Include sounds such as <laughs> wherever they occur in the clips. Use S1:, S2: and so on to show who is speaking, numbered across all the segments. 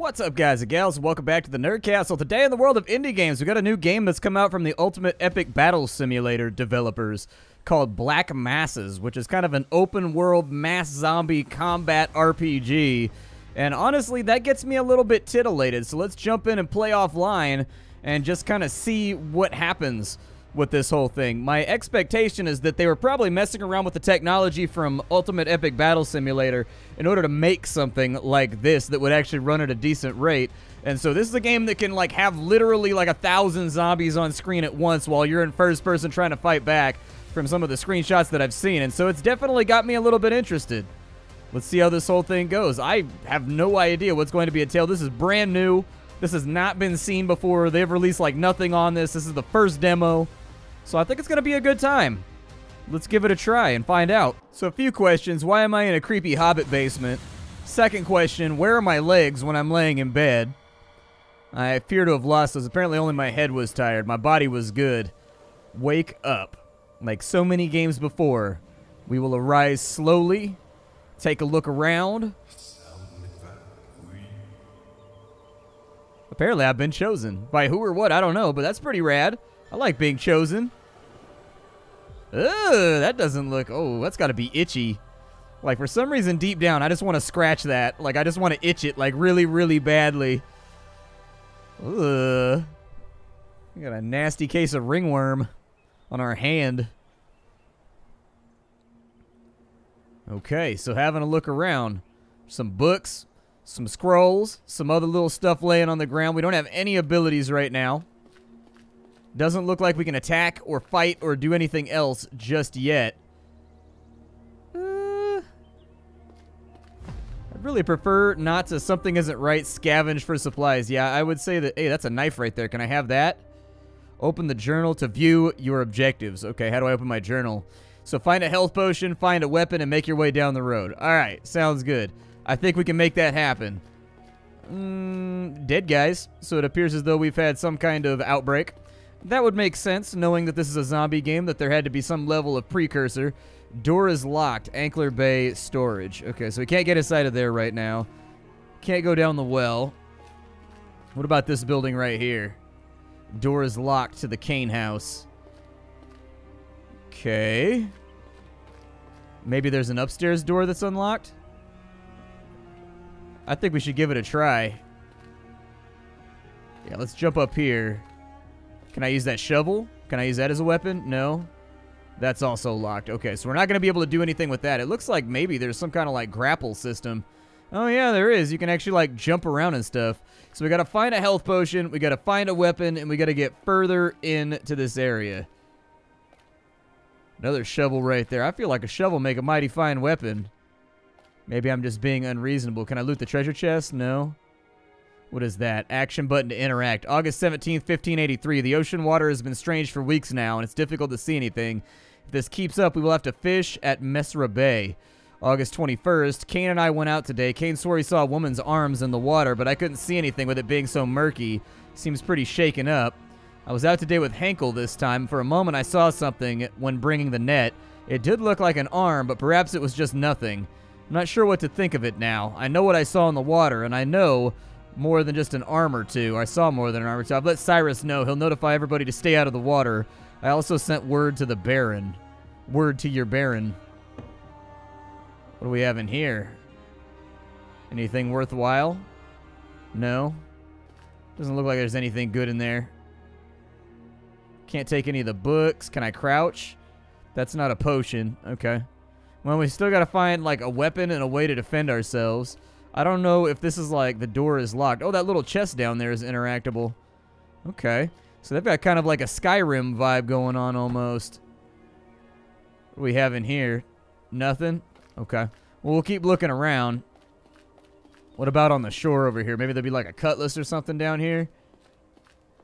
S1: What's up, guys and gals? Welcome back to the Nerd Castle. Today in the world of indie games, we got a new game that's come out from the Ultimate Epic Battle Simulator developers called Black Masses, which is kind of an open world mass zombie combat RPG. And honestly, that gets me a little bit titillated. So let's jump in and play offline and just kind of see what happens with this whole thing. My expectation is that they were probably messing around with the technology from Ultimate Epic Battle Simulator in order to make something like this that would actually run at a decent rate. And so this is a game that can like have literally like a thousand zombies on screen at once while you're in first person trying to fight back from some of the screenshots that I've seen. And so it's definitely got me a little bit interested. Let's see how this whole thing goes. I have no idea what's going to be entailed. This is brand new. This has not been seen before. They've released like nothing on this. This is the first demo. So I think it's going to be a good time. Let's give it a try and find out. So a few questions. Why am I in a creepy hobbit basement? Second question, where are my legs when I'm laying in bed? I fear to have lost those. Apparently only my head was tired. My body was good. Wake up. Like so many games before, we will arise slowly, take a look around. Apparently I've been chosen. By who or what, I don't know, but that's pretty rad. I like being chosen. Ugh, that doesn't look... Oh, that's got to be itchy. Like, for some reason, deep down, I just want to scratch that. Like, I just want to itch it, like, really, really badly. Ugh. We got a nasty case of ringworm on our hand. Okay, so having a look around. Some books, some scrolls, some other little stuff laying on the ground. We don't have any abilities right now. Doesn't look like we can attack or fight or do anything else just yet. Uh, I'd really prefer not to something isn't right scavenge for supplies. Yeah, I would say that, hey, that's a knife right there. Can I have that? Open the journal to view your objectives. Okay, how do I open my journal? So find a health potion, find a weapon, and make your way down the road. All right, sounds good. I think we can make that happen. Mm, dead guys. So it appears as though we've had some kind of outbreak. That would make sense, knowing that this is a zombie game, that there had to be some level of precursor. Door is locked. Ankler Bay storage. Okay, so we can't get inside of there right now. Can't go down the well. What about this building right here? Door is locked to the Kane house. Okay. Maybe there's an upstairs door that's unlocked? I think we should give it a try. Yeah, let's jump up here. Can I use that shovel? Can I use that as a weapon? No. That's also locked. Okay, so we're not going to be able to do anything with that. It looks like maybe there's some kind of like grapple system. Oh yeah, there is. You can actually like jump around and stuff. So we got to find a health potion, we got to find a weapon, and we got to get further into this area. Another shovel right there. I feel like a shovel make a mighty fine weapon. Maybe I'm just being unreasonable. Can I loot the treasure chest? No. What is that? Action button to interact. August 17th, 1583. The ocean water has been strange for weeks now, and it's difficult to see anything. If this keeps up, we will have to fish at Mesra Bay. August 21st. Kane and I went out today. Kane swore he saw a woman's arms in the water, but I couldn't see anything with it being so murky. Seems pretty shaken up. I was out today with Henkel this time. For a moment, I saw something when bringing the net. It did look like an arm, but perhaps it was just nothing. I'm not sure what to think of it now. I know what I saw in the water, and I know more than just an arm or two. I saw more than an arm or two. I've let Cyrus know. He'll notify everybody to stay out of the water. I also sent word to the Baron. Word to your Baron. What do we have in here? Anything worthwhile? No. Doesn't look like there's anything good in there. Can't take any of the books. Can I crouch? That's not a potion. Okay. Well, we still got to find, like, a weapon and a way to defend ourselves. I don't know if this is like the door is locked. Oh, that little chest down there is interactable. Okay. So they've got kind of like a Skyrim vibe going on almost. What we have in here? Nothing? Okay. Well, we'll keep looking around. What about on the shore over here? Maybe there'll be like a cutlass or something down here?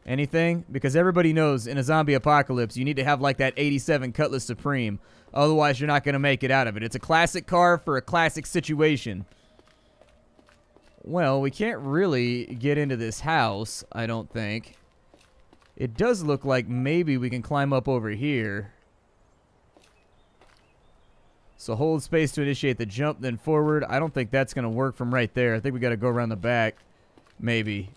S1: Anything? Because everybody knows in a zombie apocalypse, you need to have like that 87 Cutlass Supreme. Otherwise, you're not going to make it out of it. It's a classic car for a classic situation. Well, we can't really get into this house, I don't think. It does look like maybe we can climb up over here. So hold space to initiate the jump, then forward. I don't think that's going to work from right there. I think we got to go around the back. Maybe.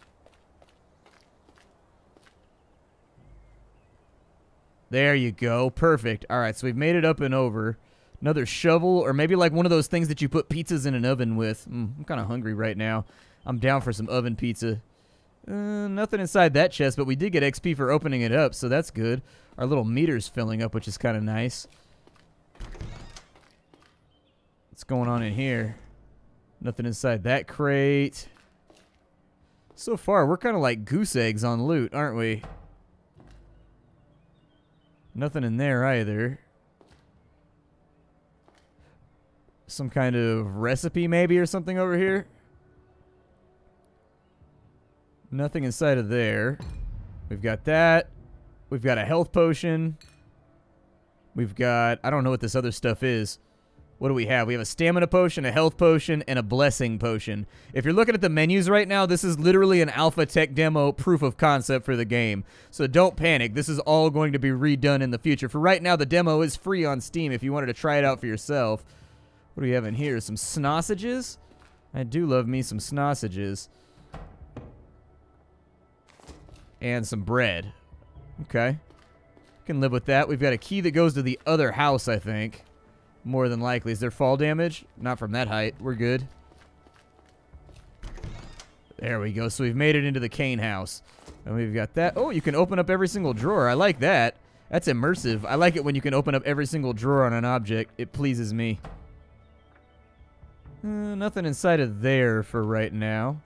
S1: There you go. Perfect. All right, so we've made it up and over. Another shovel, or maybe like one of those things that you put pizzas in an oven with. Mm, I'm kind of hungry right now. I'm down for some oven pizza. Uh, nothing inside that chest, but we did get XP for opening it up, so that's good. Our little meter's filling up, which is kind of nice. What's going on in here? Nothing inside that crate. So far, we're kind of like goose eggs on loot, aren't we? Nothing in there either. Some kind of recipe maybe or something over here. Nothing inside of there. We've got that. We've got a health potion. We've got... I don't know what this other stuff is. What do we have? We have a stamina potion, a health potion, and a blessing potion. If you're looking at the menus right now, this is literally an alpha tech demo proof of concept for the game. So don't panic. This is all going to be redone in the future. For right now, the demo is free on Steam if you wanted to try it out for yourself. What do we have in here? Some snossages? I do love me some snossages. And some bread. Okay. Can live with that. We've got a key that goes to the other house, I think. More than likely. Is there fall damage? Not from that height. We're good. There we go. So we've made it into the Kane house. And we've got that. Oh, you can open up every single drawer. I like that. That's immersive. I like it when you can open up every single drawer on an object. It pleases me. Uh, nothing inside of there for right now.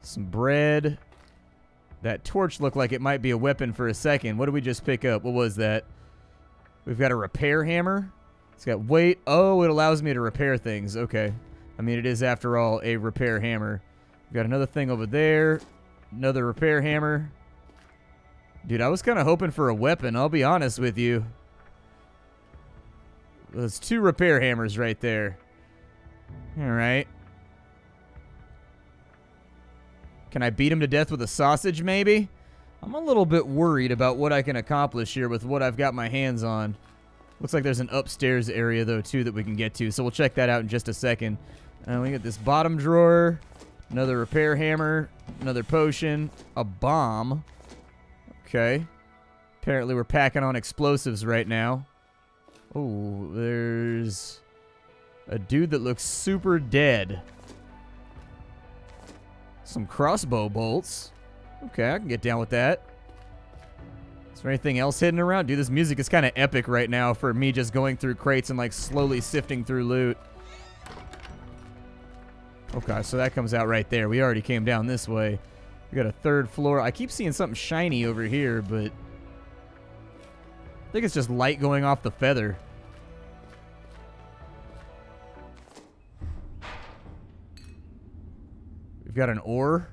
S1: Some bread. That torch looked like it might be a weapon for a second. What did we just pick up? What was that? We've got a repair hammer. It's got weight. Oh, it allows me to repair things. Okay. I mean, it is, after all, a repair hammer. We've got another thing over there. Another repair hammer. Dude, I was kind of hoping for a weapon, I'll be honest with you. There's two repair hammers right there. Alright. Can I beat him to death with a sausage, maybe? I'm a little bit worried about what I can accomplish here with what I've got my hands on. Looks like there's an upstairs area, though, too, that we can get to. So we'll check that out in just a second. Uh, we got this bottom drawer, another repair hammer, another potion, a bomb. Okay. Apparently we're packing on explosives right now. Oh, there's a dude that looks super dead. Some crossbow bolts. Okay, I can get down with that. Is there anything else hidden around? Dude, this music is kind of epic right now for me just going through crates and like slowly sifting through loot. Okay, so that comes out right there. We already came down this way. We got a third floor. I keep seeing something shiny over here, but... I think it's just light going off the feather. We've got an oar.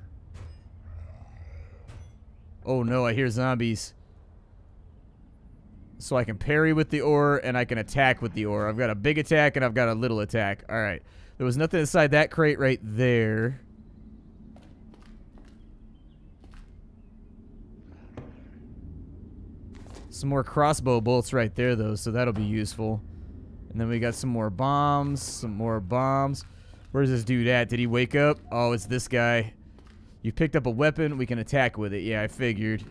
S1: Oh no, I hear zombies. So I can parry with the oar and I can attack with the oar. I've got a big attack and I've got a little attack. Alright. There was nothing inside that crate right there. Some more crossbow bolts right there, though, so that'll be useful. And then we got some more bombs, some more bombs. Where's this dude at? Did he wake up? Oh, it's this guy. You picked up a weapon. We can attack with it. Yeah, I figured.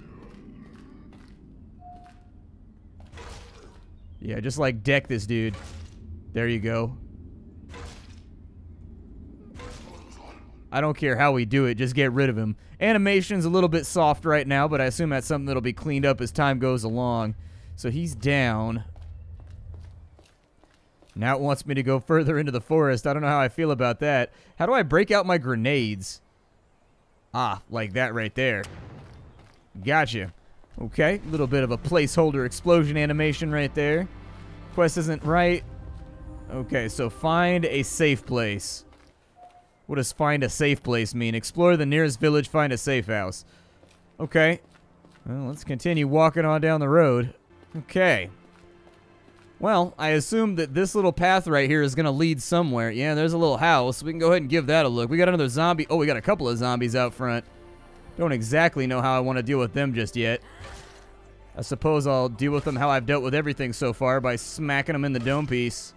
S1: Yeah, just like deck this dude. There you go. I don't care how we do it, just get rid of him. Animation's a little bit soft right now, but I assume that's something that'll be cleaned up as time goes along. So he's down. Now it wants me to go further into the forest. I don't know how I feel about that. How do I break out my grenades? Ah, like that right there. Gotcha. Okay, a little bit of a placeholder explosion animation right there. Quest isn't right. Okay, so find a safe place. What does find a safe place mean? Explore the nearest village, find a safe house. Okay. Well, let's continue walking on down the road. Okay. Well, I assume that this little path right here is going to lead somewhere. Yeah, there's a little house. We can go ahead and give that a look. We got another zombie. Oh, we got a couple of zombies out front. Don't exactly know how I want to deal with them just yet. I suppose I'll deal with them how I've dealt with everything so far by smacking them in the dome piece.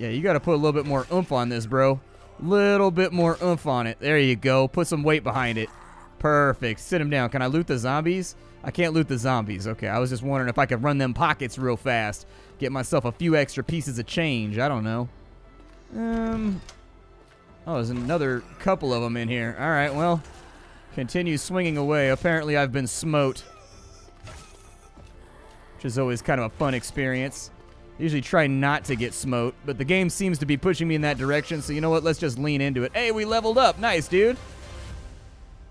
S1: Yeah, you got to put a little bit more oomph on this, bro. Little bit more oomph on it. There you go. Put some weight behind it. Perfect. Sit him down. Can I loot the zombies? I can't loot the zombies. Okay, I was just wondering if I could run them pockets real fast. Get myself a few extra pieces of change. I don't know. Um. Oh, there's another couple of them in here. All right, well, continue swinging away. Apparently, I've been smote, which is always kind of a fun experience. I Usually try not to get smote, but the game seems to be pushing me in that direction, so you know what? Let's just lean into it. Hey, we leveled up. Nice, dude.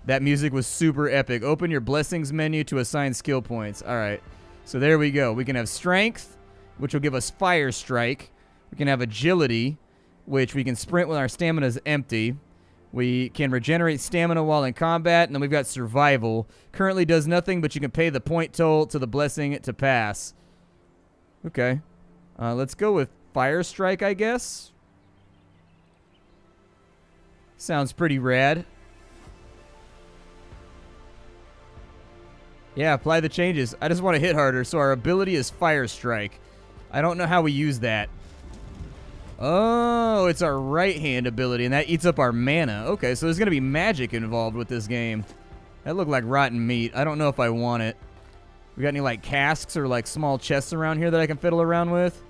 S1: That music was super epic. Open your blessings menu to assign skill points. All right. So there we go. We can have strength, which will give us fire strike. We can have agility, which we can sprint when our stamina is empty. We can regenerate stamina while in combat, and then we've got survival. Currently does nothing, but you can pay the point toll to the blessing to pass. Okay. Uh, let's go with Fire Strike, I guess. Sounds pretty rad. Yeah, apply the changes. I just want to hit harder, so our ability is Fire Strike. I don't know how we use that. Oh, it's our right hand ability, and that eats up our mana. Okay, so there's going to be magic involved with this game. That looked like rotten meat. I don't know if I want it. We got any, like, casks or, like, small chests around here that I can fiddle around with?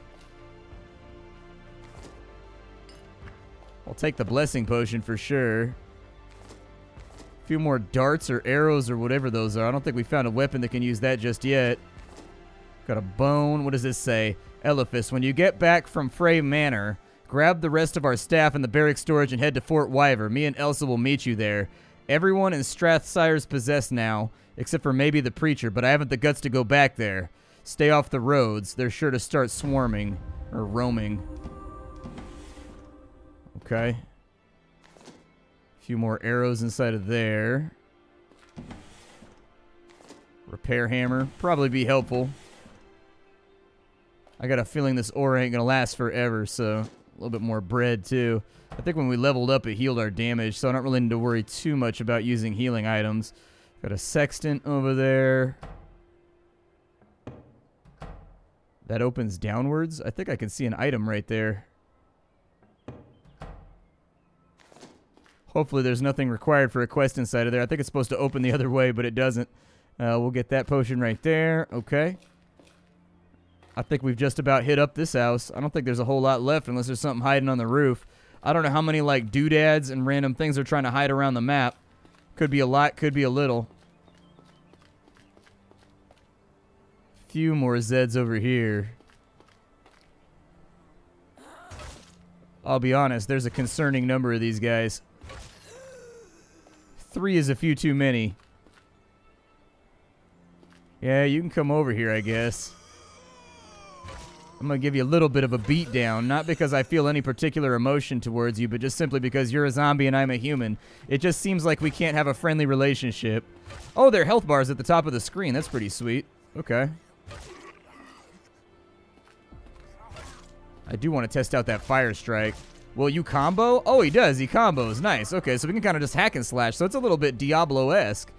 S1: I'll take the blessing potion for sure. A few more darts or arrows or whatever those are. I don't think we found a weapon that can use that just yet. Got a bone. What does this say? Elephas, when you get back from Frey Manor, grab the rest of our staff in the barrack storage and head to Fort Wyver. Me and Elsa will meet you there. Everyone in Strathsire's possessed now, except for maybe the preacher, but I haven't the guts to go back there. Stay off the roads. They're sure to start swarming or roaming. Okay. Few more arrows inside of there. Repair hammer. Probably be helpful. I got a feeling this oar ain't going to last forever, so a little bit more bread, too. I think when we leveled up, it healed our damage, so I don't really need to worry too much about using healing items. Got a sextant over there. That opens downwards. I think I can see an item right there. Hopefully there's nothing required for a quest inside of there. I think it's supposed to open the other way, but it doesn't. Uh, we'll get that potion right there. Okay. I think we've just about hit up this house. I don't think there's a whole lot left unless there's something hiding on the roof. I don't know how many like doodads and random things are trying to hide around the map. Could be a lot, could be a little. Few more Zeds over here. I'll be honest, there's a concerning number of these guys. Three is a few too many. Yeah, you can come over here, I guess. I'm going to give you a little bit of a beat down, not because I feel any particular emotion towards you, but just simply because you're a zombie and I'm a human. It just seems like we can't have a friendly relationship. Oh, there are health bars at the top of the screen. That's pretty sweet. Okay. I do want to test out that fire strike. Will you combo? Oh, he does. He combos. Nice. Okay, so we can kind of just hack and slash. So it's a little bit Diablo-esque.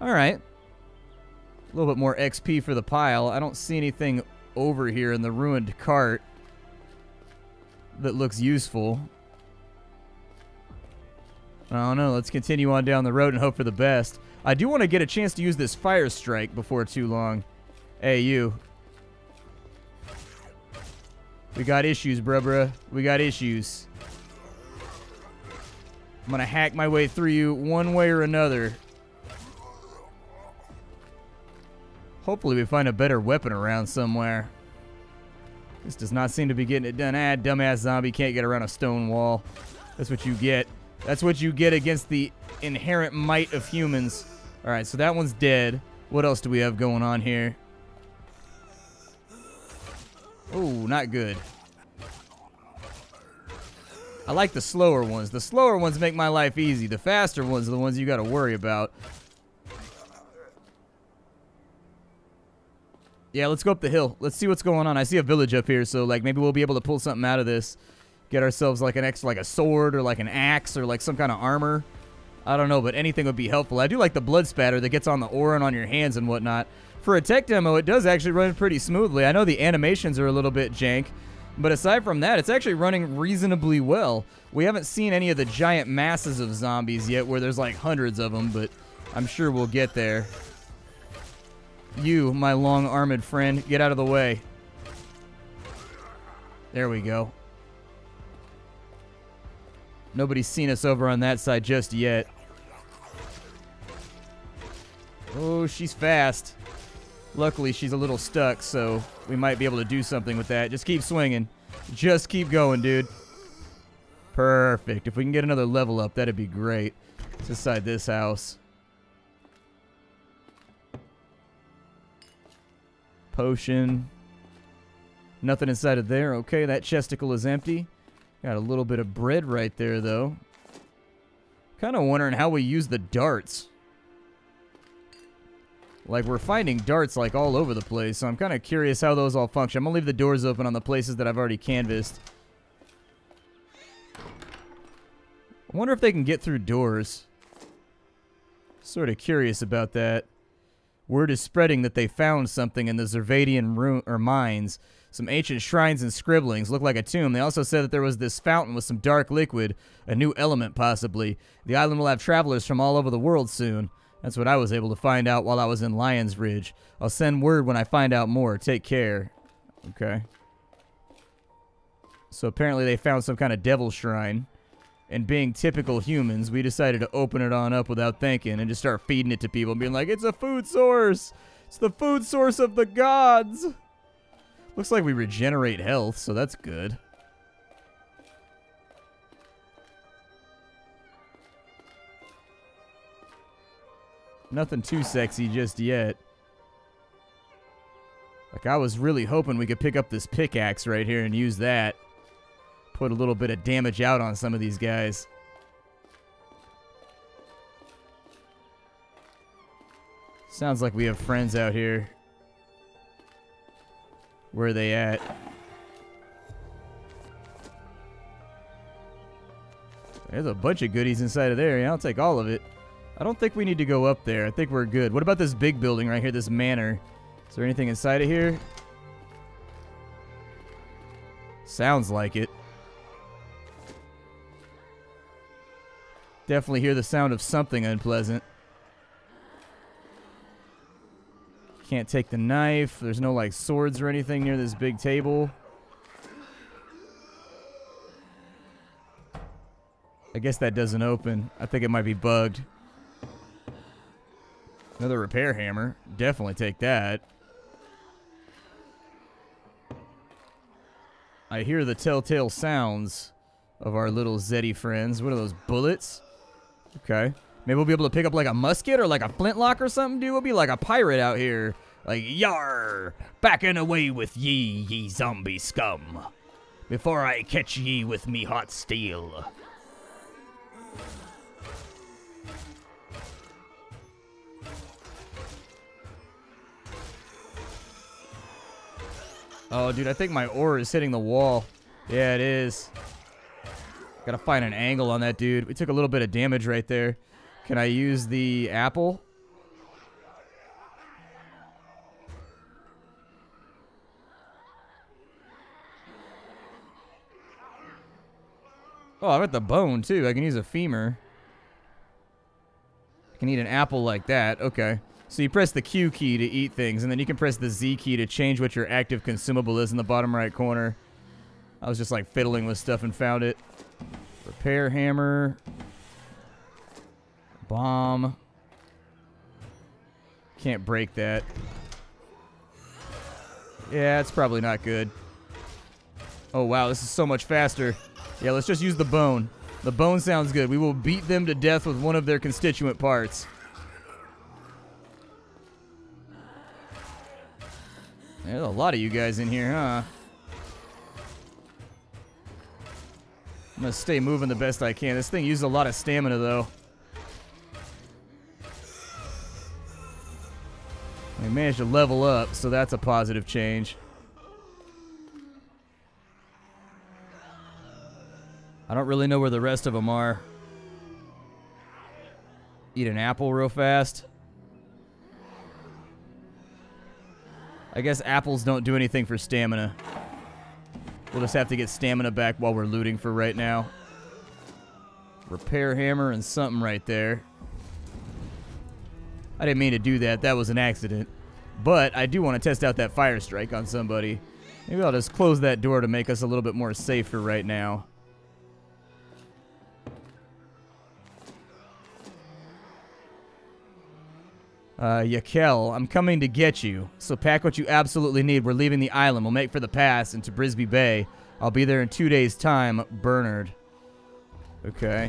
S1: All right. A little bit more XP for the pile. I don't see anything over here in the ruined cart that looks useful. I don't know. Let's continue on down the road and hope for the best. I do want to get a chance to use this fire strike before too long. Hey, you. We got issues, bruh, bruh. We got issues. I'm going to hack my way through you one way or another. Hopefully we find a better weapon around somewhere. This does not seem to be getting it done. Ah, dumbass zombie can't get around a stone wall. That's what you get. That's what you get against the inherent might of humans. Alright, so that one's dead. What else do we have going on here? Oh, not good. I like the slower ones. The slower ones make my life easy. The faster ones are the ones you got to worry about. Yeah, let's go up the hill. Let's see what's going on. I see a village up here, so like maybe we'll be able to pull something out of this. Get ourselves like an extra, like a sword or like an axe or like some kind of armor. I don't know, but anything would be helpful. I do like the blood spatter that gets on the oar and on your hands and whatnot. For a tech demo, it does actually run pretty smoothly. I know the animations are a little bit jank, But aside from that, it's actually running reasonably well. We haven't seen any of the giant masses of zombies yet where there's like hundreds of them, but I'm sure we'll get there. You, my long-armed friend, get out of the way. There we go. Nobody's seen us over on that side just yet. Oh, she's fast. Luckily, she's a little stuck, so we might be able to do something with that. Just keep swinging. Just keep going, dude. Perfect. If we can get another level up, that'd be great. It's inside this house. Potion. Nothing inside of there. Okay, that chesticle is empty. Got a little bit of bread right there, though. Kind of wondering how we use the darts. Like, we're finding darts, like, all over the place, so I'm kind of curious how those all function. I'm going to leave the doors open on the places that I've already canvassed. I wonder if they can get through doors. Sort of curious about that. Word is spreading that they found something in the Zervadian room or mines. Some ancient shrines and scribblings look like a tomb. They also said that there was this fountain with some dark liquid, a new element possibly. The island will have travelers from all over the world soon. That's what I was able to find out while I was in Lions Ridge. I'll send word when I find out more. Take care. Okay. So apparently they found some kind of devil shrine. And being typical humans, we decided to open it on up without thinking and just start feeding it to people, being like, it's a food source! It's the food source of the gods! Looks like we regenerate health, so that's good. Nothing too sexy just yet. Like, I was really hoping we could pick up this pickaxe right here and use that put a little bit of damage out on some of these guys. Sounds like we have friends out here. Where are they at? There's a bunch of goodies inside of there. Yeah, I'll take all of it. I don't think we need to go up there. I think we're good. What about this big building right here, this manor? Is there anything inside of here? Sounds like it. Definitely hear the sound of something unpleasant. Can't take the knife. There's no, like, swords or anything near this big table. I guess that doesn't open. I think it might be bugged. Another repair hammer. Definitely take that. I hear the telltale sounds of our little Zeddy friends. What are those, bullets? Okay. Maybe we'll be able to pick up like a musket or like a flintlock or something, dude. We'll be like a pirate out here. Like, yar! Backing away with ye, ye zombie scum. Before I catch ye with me hot steel. Oh, dude, I think my oar is hitting the wall. Yeah, it is. Gotta find an angle on that dude. We took a little bit of damage right there. Can I use the apple? Oh, I've got the bone, too. I can use a femur. I can eat an apple like that. Okay. So you press the Q key to eat things, and then you can press the Z key to change what your active consumable is in the bottom right corner. I was just like fiddling with stuff and found it. Repair hammer. Bomb. Can't break that. Yeah, it's probably not good. Oh, wow, this is so much faster. Yeah, let's just use the bone. The bone sounds good. We will beat them to death with one of their constituent parts. There's a lot of you guys in here, huh? I'm gonna stay moving the best I can. This thing uses a lot of stamina, though. I managed to level up, so that's a positive change. I don't really know where the rest of them are. Eat an apple real fast. I guess apples don't do anything for stamina. We'll just have to get stamina back while we're looting for right now. Repair hammer and something right there. I didn't mean to do that. That was an accident. But I do want to test out that fire strike on somebody. Maybe I'll just close that door to make us a little bit more safer right now. Uh, Yakel, I'm coming to get you. So pack what you absolutely need. We're leaving the island. We'll make for the pass into Brisby Bay. I'll be there in two days' time. Bernard. Okay.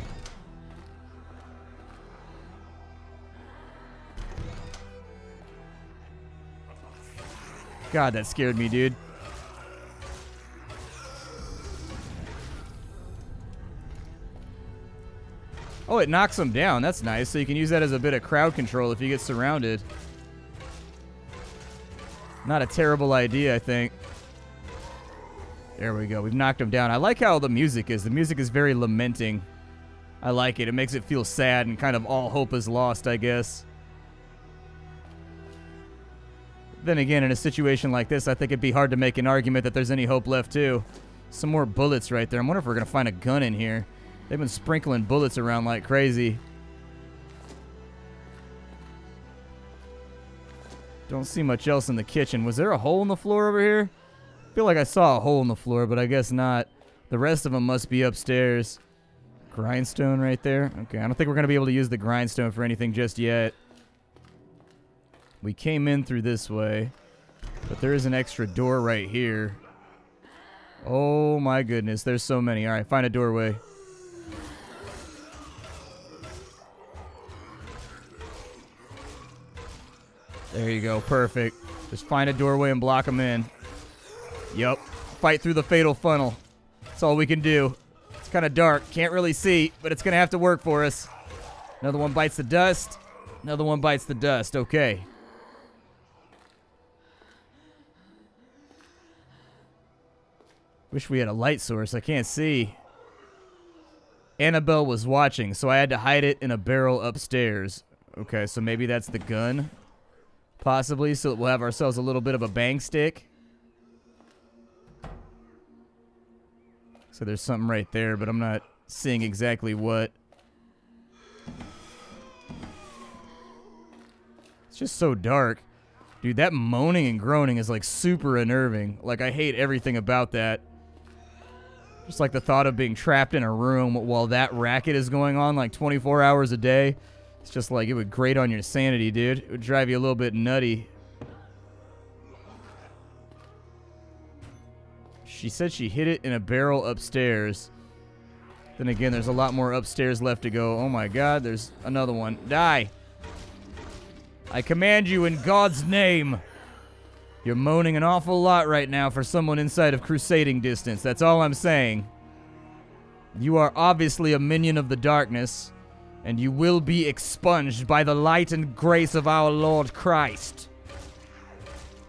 S1: God, that scared me, dude. Oh, it knocks them down. That's nice. So you can use that as a bit of crowd control if you get surrounded. Not a terrible idea, I think. There we go. We've knocked them down. I like how the music is. The music is very lamenting. I like it. It makes it feel sad and kind of all hope is lost, I guess. Then again, in a situation like this, I think it'd be hard to make an argument that there's any hope left, too. Some more bullets right there. I wonder if we're going to find a gun in here. They've been sprinkling bullets around like crazy. Don't see much else in the kitchen. Was there a hole in the floor over here? I feel like I saw a hole in the floor, but I guess not. The rest of them must be upstairs. Grindstone right there. Okay, I don't think we're going to be able to use the grindstone for anything just yet. We came in through this way, but there is an extra door right here. Oh my goodness, there's so many. All right, find a doorway. There you go. Perfect. Just find a doorway and block them in. Yup. Fight through the fatal funnel. That's all we can do. It's kind of dark. Can't really see, but it's going to have to work for us. Another one bites the dust. Another one bites the dust. Okay. Wish we had a light source. I can't see. Annabelle was watching, so I had to hide it in a barrel upstairs. Okay, so maybe that's the gun. Possibly, so we'll have ourselves a little bit of a bang stick. So there's something right there, but I'm not seeing exactly what. It's just so dark. Dude, that moaning and groaning is like super unnerving. Like, I hate everything about that. Just like the thought of being trapped in a room while that racket is going on like 24 hours a day. It's just like it would grate on your sanity, dude. It would drive you a little bit nutty. She said she hid it in a barrel upstairs. Then again, there's a lot more upstairs left to go. Oh my god, there's another one. Die! I command you in God's name! You're moaning an awful lot right now for someone inside of crusading distance. That's all I'm saying. You are obviously a minion of the darkness and you will be expunged by the light and grace of our Lord Christ.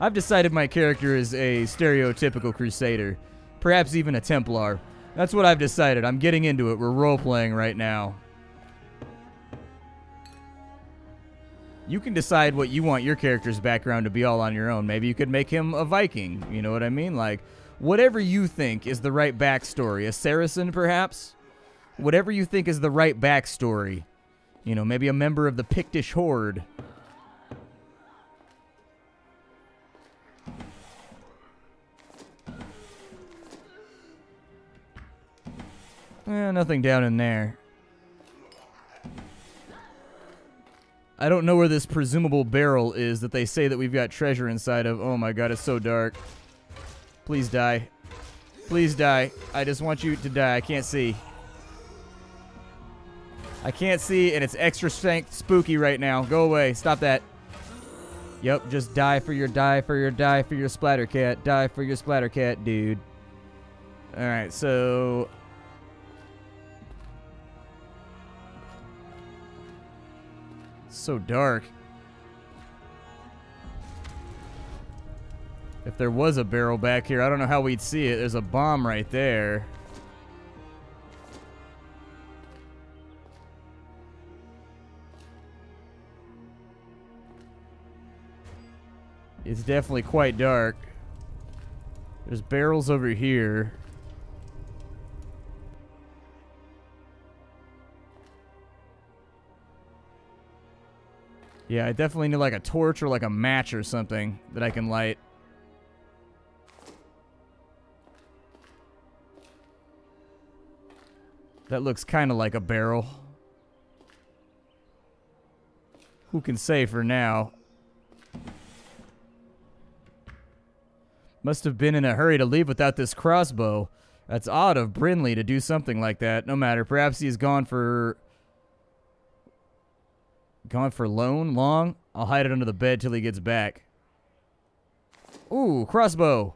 S1: I've decided my character is a stereotypical crusader, perhaps even a Templar. That's what I've decided. I'm getting into it. We're role playing right now. You can decide what you want your character's background to be all on your own. Maybe you could make him a Viking. You know what I mean? Like, whatever you think is the right backstory. A Saracen, perhaps? Whatever you think is the right backstory. You know, maybe a member of the Pictish Horde. Eh, nothing down in there. I don't know where this presumable barrel is that they say that we've got treasure inside of. Oh my god, it's so dark. Please die. Please die. I just want you to die. I can't see. I can't see, and it's extra strength spooky right now. Go away. Stop that. Yep, just die for your die for your die for your Splattercat. Die for your Splattercat, dude. Alright, so... so dark. If there was a barrel back here, I don't know how we'd see it. There's a bomb right there. It's definitely quite dark. There's barrels over here. Yeah, I definitely need like a torch or like a match or something that I can light. That looks kind of like a barrel. Who can say for now? Must have been in a hurry to leave without this crossbow. That's odd of Brinley to do something like that. No matter. Perhaps he is gone for... Gone for loan? Long? I'll hide it under the bed till he gets back. Ooh, crossbow.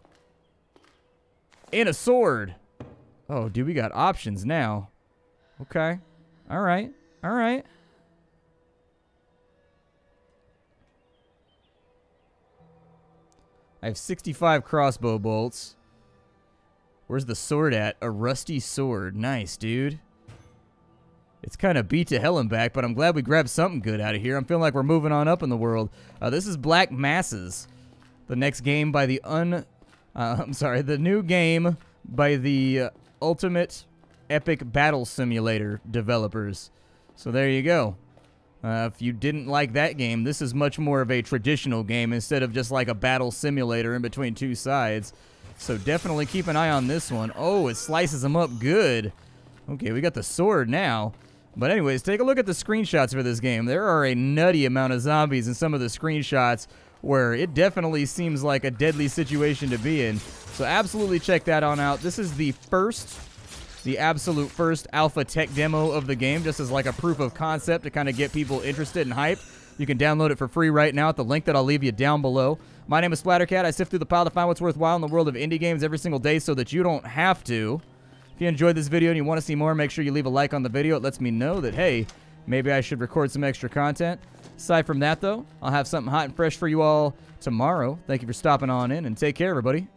S1: And a sword. Oh, dude, we got options now. Okay. All right. All right. I have 65 crossbow bolts. Where's the sword at? A rusty sword. Nice, dude. It's kind of beat to hell and back, but I'm glad we grabbed something good out of here. I'm feeling like we're moving on up in the world. Uh, this is Black Masses. The next game by the un... Uh, <laughs> I'm sorry, the new game by the uh, Ultimate Epic Battle Simulator developers. So there you go. Uh, if you didn't like that game, this is much more of a traditional game instead of just like a battle simulator in between two sides. So definitely keep an eye on this one. Oh, it slices them up good. Okay, we got the sword now. But anyways, take a look at the screenshots for this game. There are a nutty amount of zombies in some of the screenshots where it definitely seems like a deadly situation to be in. So absolutely check that on out. This is the first the absolute first alpha tech demo of the game, just as like a proof of concept to kind of get people interested and hyped. You can download it for free right now at the link that I'll leave you down below. My name is Splattercat. I sift through the pile to find what's worthwhile in the world of indie games every single day so that you don't have to. If you enjoyed this video and you want to see more, make sure you leave a like on the video. It lets me know that, hey, maybe I should record some extra content. Aside from that, though, I'll have something hot and fresh for you all tomorrow. Thank you for stopping on in, and take care, everybody.